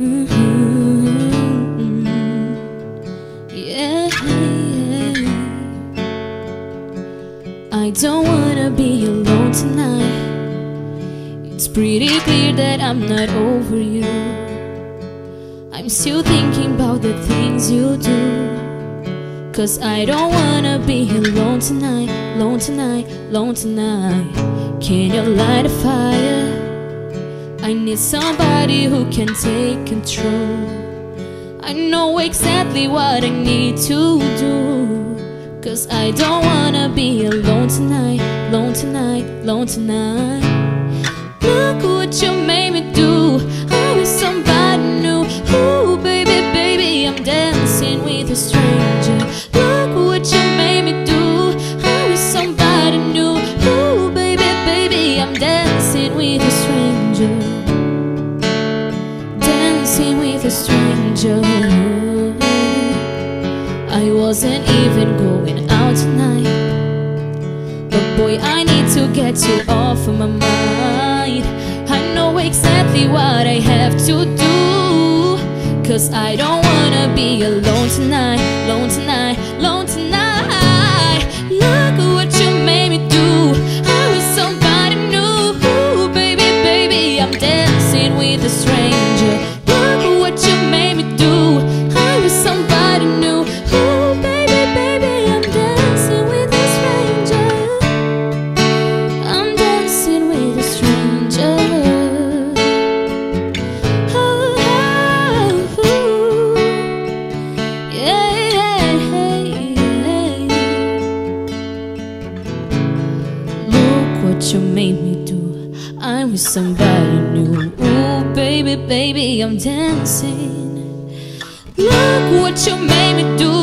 Mm-hmm. Yeah, I don't wanna be alone tonight. It's pretty clear that I'm not over you. I'm still thinking about the things you do. Cause I don't wanna be alone tonight, alone tonight, alone tonight. Can you light a fire? I need somebody who can take control. I know exactly what I need to do. Cause I don't wanna be alone tonight, alone tonight, alone tonight. Look what you made me do. I wish somebody knew. Ooh, baby, baby, I'm dancing with a stranger. Look what you made me do. I wish somebody knew. Ooh, baby, baby, I'm dancing a stranger. I wasn't even going out tonight. But boy, I need to get you off of my mind. I know exactly what I have to do. Cause I don't wanna be alone tonight, alone tonight, alone tonight. What you made me do. I'm with somebody new. Ooh, baby, baby, I'm dancing. Look what you made me do.